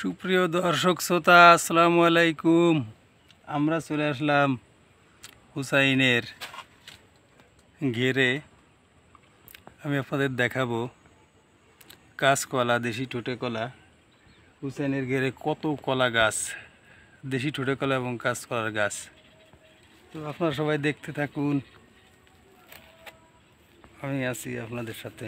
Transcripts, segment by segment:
সুপ্রিয় দর্শক শ্রোতা, আসসালামু আলাইকুম। আমরা চলে আসলাম হুসাইনের ঘেরে। আমি আপনাদের দেখাবো কাঁচকলা দেশি ঠোঁটে কলা। হুসাইনের ঘেরে কত কলা গাছ, দেশি ঠোঁটে কলা এবং কাঁচকলার গাছ। তো আপনারা সবাই দেখতে থাকুন। আমি আছি আপনাদের সাথে।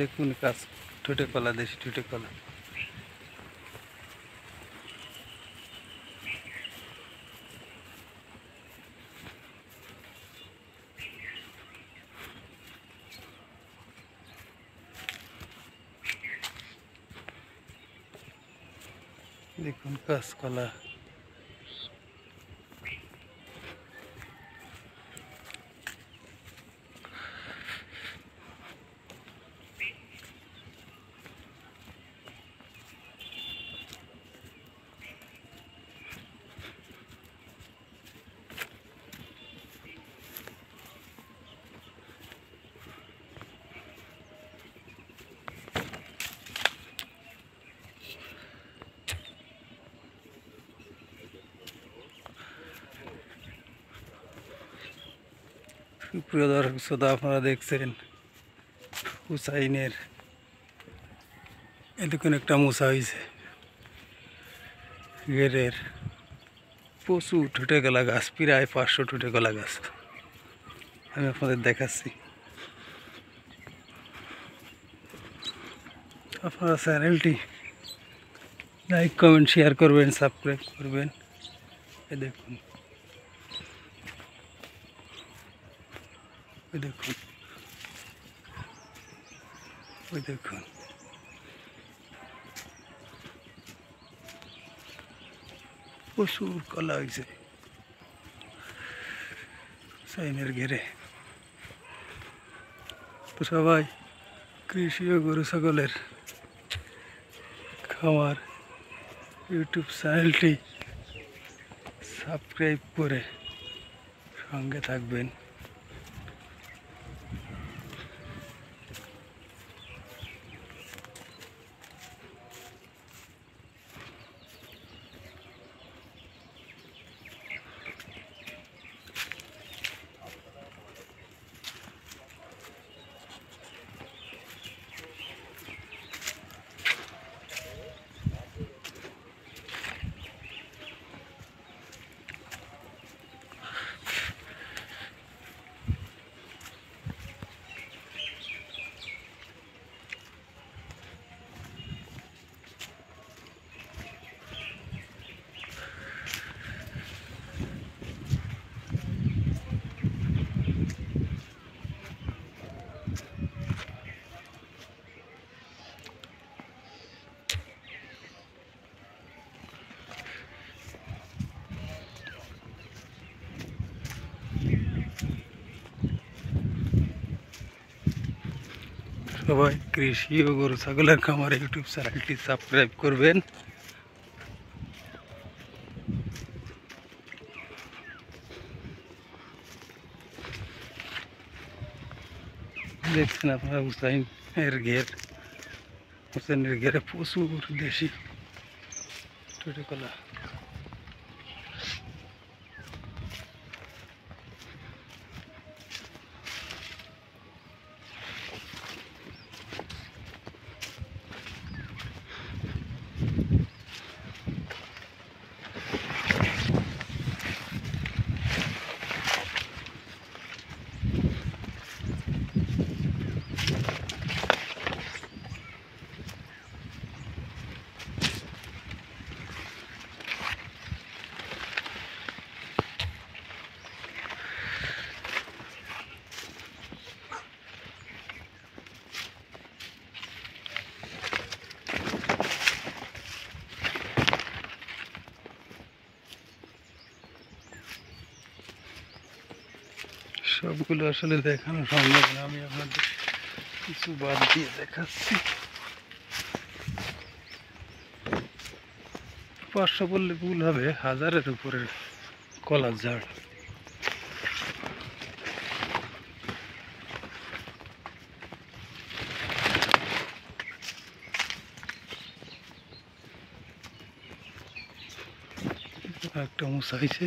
দেখুন কাজ ঠোঁটে কলা দেশি ঠোঁটে কলা। দেখুন কাঁচকলা প্রিয় দর্শক শ্রোতা, আপনারা দেখছেন হুসাইনের। এদিকে একটা মশা হয়েছে গেরের প্রচুর ঠুটে গলা গাছ, প্রায় পাঁচশো ঠুটে গলা গাছ। আমি আপনাদের দেখাচ্ছি। আপনারা চ্যানেলটি লাইক, কমেন্ট, শেয়ার করবেন, সাবস্ক্রাইব করবেন। এ দেখুন। ওই দেখুন। ওই দেখুন। প্রচুর কলা হয়েছে। সাইনের ঘেরে। তো সবাই, কৃষি ও গরু ছাগলের খাওয়ার ইউটিউব চ্যানেলটি সাবস্ক্রাইব করে সঙ্গে থাকবেন। সবাই কৃষি ও গরু ছাগলের খামার ইউটিউব চ্যানেলটি সাবস্ক্রাইব করবেন। দেখছেন আপনারা হুসাইন এর ঘের? হুসাইনের ঘেরে প্রচুর দেশি টোটো সবগুলো আসলে দেখানো সম্ভব না। আমি আপনাদের কিছু বাদ দিয়ে দেখাচ্ছি। পাঁচশো বললে ভুল হবে, হাজারের উপরে কলার ঝাড়। একটা মশাইছে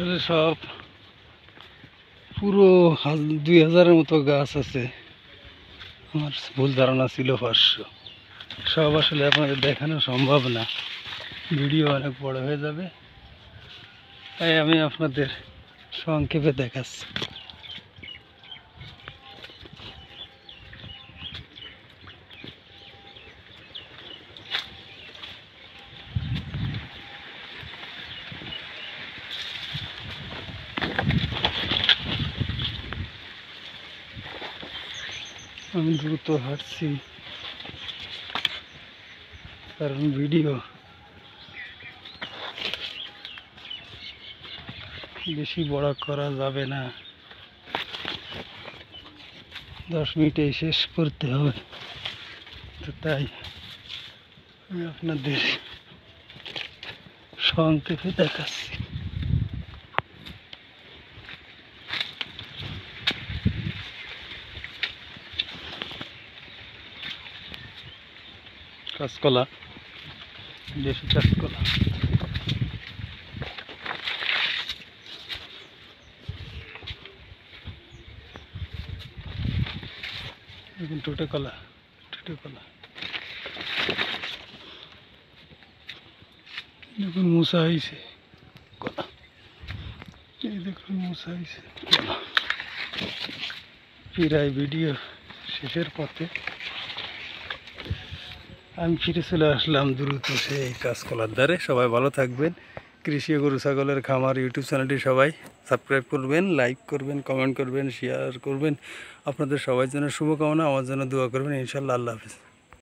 আসলে সব পুরো দুই হাজারের মতো গাছ আছে। আমার ভুল ধারণা ছিল পাঁচশো। সব আসলে আপনাদের দেখানো সম্ভব না। ভিডিও অনেক বড় হয়ে যাবে। তাই আমি আপনাদের সংক্ষেপে দেখাচ্ছি। আমি দ্রুত হাঁটছি। কারণ ভিডিও বেশি বড় করা যাবে না। দশ মিনিটে শেষ করতে হবে। তো তাই আমি আপনাদের সংক্ষেপে দেখাচ্ছি। কাঁচকলা দেশি কাঁচকলা দেখুন টুটে কলা টুটে কলা। দেখুন মশা হয়েছে কলা। এই দেখুন মশা হয়েছে কলা। প্রায় ভিডিও শেষের পথে আমি ফিরে চলে আসলাম দ্রুত সেই কাজকলার দ্বারে। সবাই ভালো থাকবেন। কৃষি গরু ছাগলের খামার ইউটিউব চ্যানেলটি সবাই সাবস্ক্রাইব করবেন, লাইক করবেন, কমেন্ট করবেন শেয়ার করবেন। আপনাদের সবাই জন্য শুভকামনা, আমার জন্য দোয়া করবেন। ইনশাল্লাহ আল্লাহ হাফিজ।